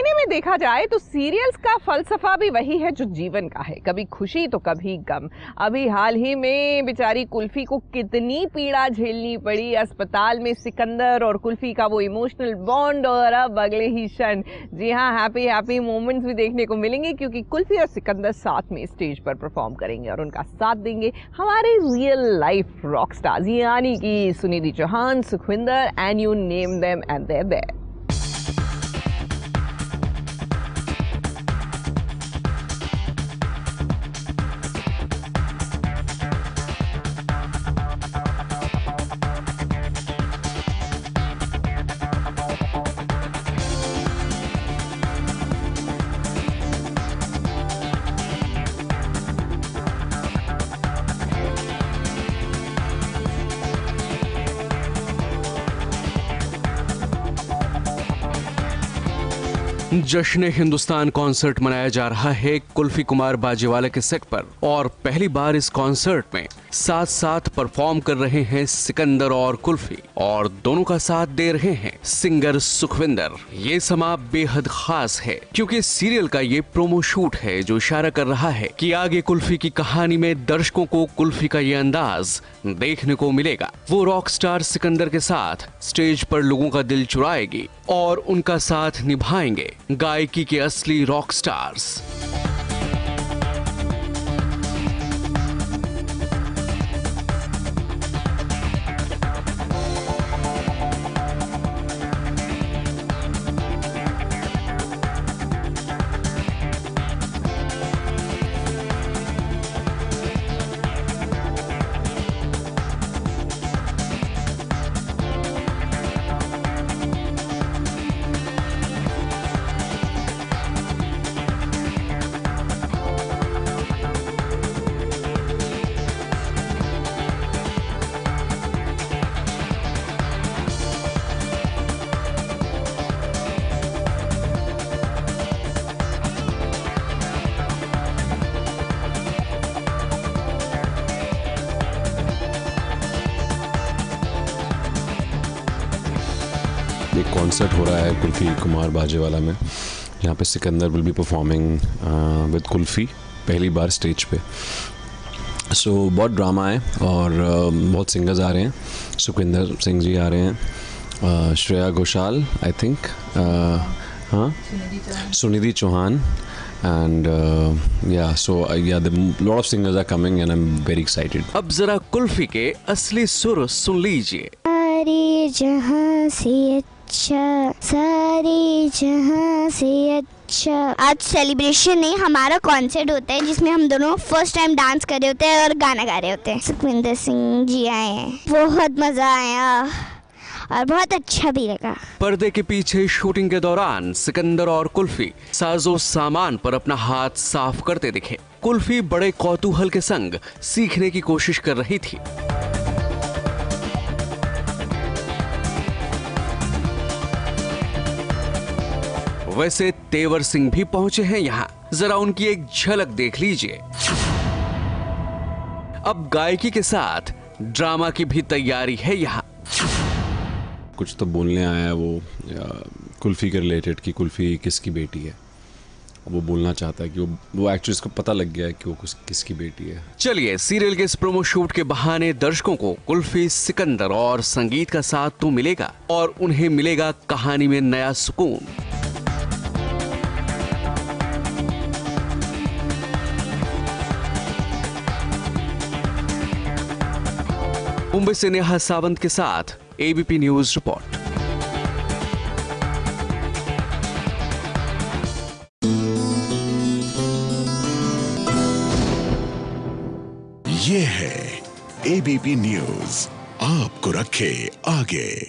मायने में देखा जाए तो सीरियल्स का फलसफा भी वही है जो जीवन का है। कभी खुशी तो कभी गम। अभी हाल ही में बेचारी कुल्फी को कितनी पीड़ा झेलनी पड़ी। अस्पताल में सिकंदर और कुल्फी का वो इमोशनल बॉन्ड और अब अगले ही क्षण। जी हाँ हैप्पी हैप्पी मोमेंट्स भी देखने को मिलेंगे क्योंकि कुल्फी और सिकंदर साथ में स्टेज पर परफॉर्म करेंगे और उनका साथ देंगे हमारे रियल लाइफ रॉक स्टार्स यानी कि Sunidhi Chauhan, Sukhwinder and you name them and there there Jashn Hindustan concert मनाया जा रहा है कुल्फी कुमार बाजेवाला के सेट पर। और पहली बार इस कॉन्सर्ट में साथ साथ परफॉर्म कर रहे हैं सिकंदर और कुल्फी। और दोनों का साथ दे रहे हैं सिंगर सुखविंदर। ये समा बेहद खास है, क्योंकि सीरियल का ये प्रोमो शूट है जो इशारा कर रहा है कि आगे कुल्फी की कहानी में दर्शकों को कुल्फी का ये अंदाज देखने को मिलेगा। वो रॉक स्टार सिकंदर के साथ स्टेज पर लोगों का दिल चुराएगी और उनका साथ निभाएँगे। गायकी के असली रॉक स्टार्स। एक कॉन्सर्ट हो रहा है कुल्फी कुमार बाजेवाला में। यहाँ पे Sikandar will be performing with Kulfi पहली बार स्टेज पे। सो so, बहुत ड्रामा है और uh, बहुत सिंगर्स आ रहे हैं। सुखविंदर सिंह जी आ रहे हैं। Uh, Shreya Ghoshal I think हाँ? Sunidhi Chauhan. And uh, yeah so uh, yeah the lot of singers are coming and i'm very excited. अब जरा कुल्फी के असली सुर सुन लीजिए। सारे जहाँ से अच्छा। सारे जहाँ से अच्छा। आज सेलिब्रेशन नहीं, हमारा कॉन्सर्ट होता है, जिसमें हम दोनों फ़र्स्ट टाइम डांस कर रहे होते हैं और गाना गा रहे होते हैं। सुखविंदर सिंह जी आए हैं। बहुत मज़ा आया और बहुत अच्छा भी लगा। पर्दे के पीछे शूटिंग के दौरान सिकंदर और कुल्फी साजो सामान पर अपना हाथ साफ़ करते दिखे। कुल्फी बड़े कौतूहल के संग सीखने की कोशिश कर रही थी। वैसे तेवर सिंह भी पहुँचे हैं यहाँ। जरा उनकी एक झलक देख लीजिए। अब गायकी के साथ ड्रामा की भी तैयारी है यहाँ। कुछ तो बोलने आया है वो कुल्फी के रिलेटेड कि कुल्फी किसकी बेटी है? वो बोलना चाहता है कि वो वो एक्चुअली इसको पता लग गया है कि वो किस, किसकी बेटी है। चलिए सीरियल के इस प्रोमो शूट के बहाने दर्शकों को कुल्फी सिकंदर और संगीत का साथ तो मिलेगा और उन्हें मिलेगा कहानी में नया सुकून। मुंबई से नेहा सावंत के साथ एबीपी न्यूज़ रिपोर्ट। ये है एबीपी न्यूज़ आपको रखे आगे।